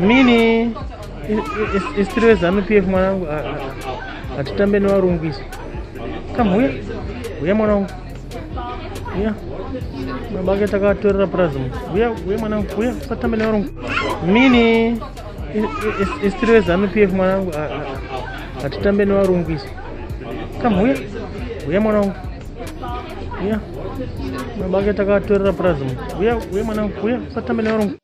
mini isitiri wezanu pf mwanangu hatitambe nevarungu isi kam uya uya mwanangu uya babake takatorera plasm uya uya mwanangu uya usatambe nevarungu mini isitiri wezanu pf mwanangu hatitambe nevarungu isi kam uya uya mwanangu uya babake takatorera plasm uya uya mwanangu uya usatambe nevarungu